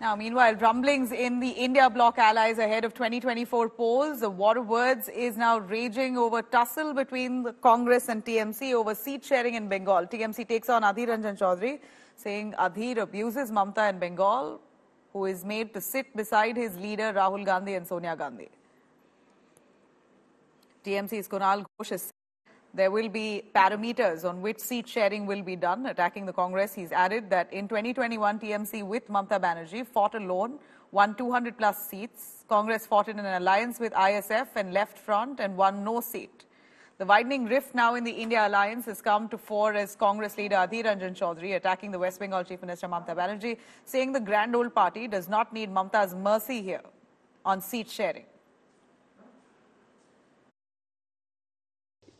Now, meanwhile, rumblings in the India bloc allies ahead of 2024 polls. The war of words is now raging over tussle between the Congress and TMC over seat sharing in Bengal. TMC takes on Adhir Ranjan Chaudhary, saying Adhir abuses Mamta in Bengal, who is made to sit beside his leader Rahul Gandhi and Sonia Gandhi. TMC's Kunal Ghosh is there will be parameters on which seat sharing will be done. Attacking the Congress, he's added that in 2021, TMC with Mamta Banerjee fought alone, won 200 plus seats. Congress fought in an alliance with ISF and Left Front and won no seat. The widening rift now in the India alliance has come to fore as Congress leader Adhir Ranjan Chaudhary attacking the West Bengal Chief Minister Mamta Banerjee, saying the grand old party does not need Mamta's mercy here on seat sharing.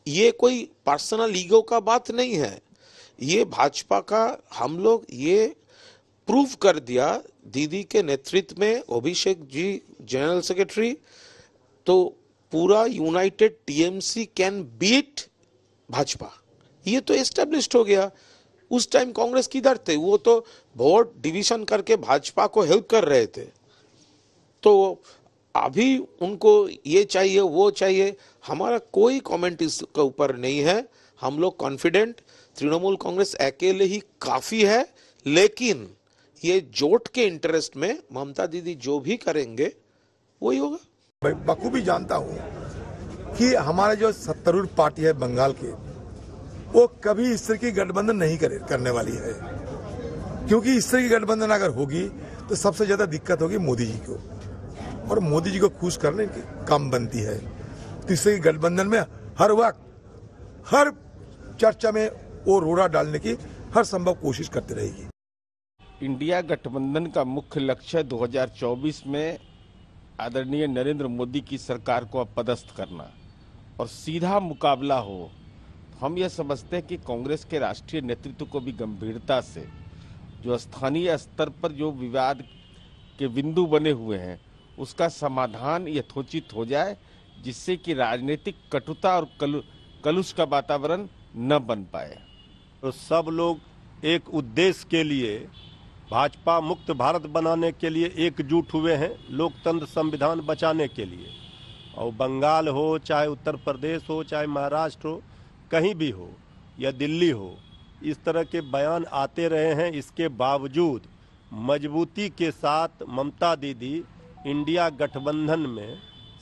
ये कोई personal ego का बात नहीं है। ये भाजपा का, हम लोग ये प्रूव कर दिया दीदी के नेतृत्व में अभिषेक जी जनरल सेक्रेटरी तो पूरा united TMC can beat Bhajpa. ये तो एस्टेब्लिश हो गया। उस टाइम कांग्रेस किधर थे? वो तो वोट डिवीज़न करके भाजपा को हेल्प कर रहे थे। तो अभी उनको ये चाहिए, वो चाहिए। हमारा कोई कमेंट इसके ऊपर नहीं है। हम लोग कॉन्फिडेंट तृणमूल कांग्रेस अकेले ही काफ़ी है, लेकिन ये जोट के इंटरेस्ट में ममता दीदी जो भी करेंगे, वही होगा। मैं बखूबी जानता हूँ कि हमारे जो सत्तारूढ़ पार्टी है बंगाल की, वो कभी इस तरह की गठबंधन नहीं करे, करने वाली है। क्योंकि इस तरह की गठबंधन अगर होगी तो सबसे ज़्यादा दिक्कत होगी मोदी जी को। और मोदी जी को खुश करने की काम बनती है। तो की गठबंधन में हर वक्त, हर चर्चा में वो रोड़ा डालने की हर संभव कोशिश करती रहेगी। इंडिया गठबंधन का मुख्य लक्ष्य 2024 में आदरणीय नरेंद्र मोदी की सरकार को अपदस्थ करना। और सीधा मुकाबला हो हम यह समझते हैं कि कांग्रेस के राष्ट्रीय नेतृत्व को भी गंभीरता से, जो स्थानीय स्तर पर जो विवाद के बिंदु बने हुए हैं उसका समाधान यथोचित हो जाए जिससे कि राजनीतिक कटुता और कलु, कलुष का वातावरण न बन पाए। तो सब लोग एक उद्देश्य के लिए भाजपा मुक्त भारत बनाने के लिए एकजुट हुए हैं लोकतंत्र संविधान बचाने के लिए। और बंगाल हो चाहे उत्तर प्रदेश हो चाहे महाराष्ट्र हो कहीं भी हो या दिल्ली हो इस तरह के बयान आते रहे हैं। इसके बावजूद मजबूती के साथ ममता दीदी इंडिया गठबंधन में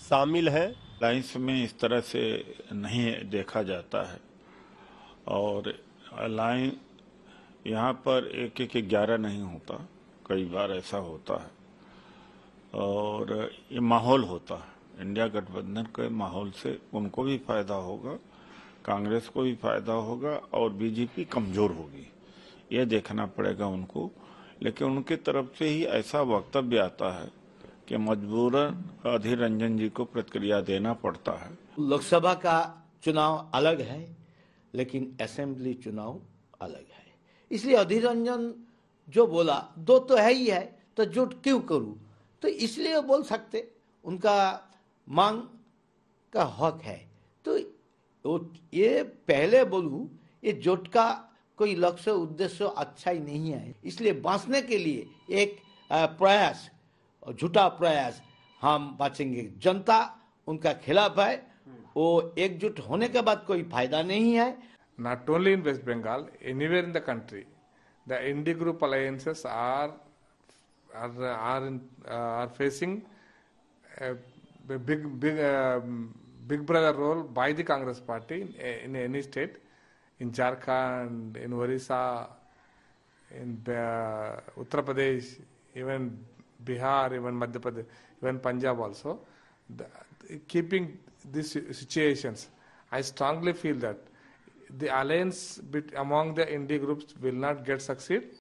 शामिल है। अलायंस में इस तरह से नहीं देखा जाता है। और अलायंस यहाँ पर एक एक ग्यारह नहीं होता। कई बार ऐसा होता है। और ये माहौल होता है। इंडिया गठबंधन के माहौल से उनको भी फ़ायदा होगा, कांग्रेस को भी फ़ायदा होगा और बीजेपी कमज़ोर होगी। ये देखना पड़ेगा उनको। लेकिन उनके तरफ़ से ही ऐसा वक्तव्य आता है कि मजबूरन अधीर रंजन जी को प्रतिक्रिया देना पड़ता है। लोकसभा का चुनाव अलग है, लेकिन असेंबली चुनाव अलग है। इसलिए अधीर रंजन जो बोला, दो तो है ही है तो जुट क्यों करूँ? तो इसलिए बोल सकते। उनका मांग का हक है। तो ये पहले बोलूँ, ये जोट का कोई लक्ष्य, उद्देश्य अच्छा ही नहीं है। इसलिए बांचने के लिए एक प्रयास झूठा प्रयास हम बाँचेंगे। जनता उनका खिलाफ है। वो एकजुट होने के बाद कोई फ़ायदा नहीं है। Not only in West Bengal anywhere in the country the INDI group alliances are are are in are facing big big big brother role by the Congress party in any state in Jharkhand in Orissa in Uttar Pradesh even Bihar, even Madhya Pradesh, even Punjab also. The, keeping these situations, I strongly feel that the alliance among the indie groups will not get succeed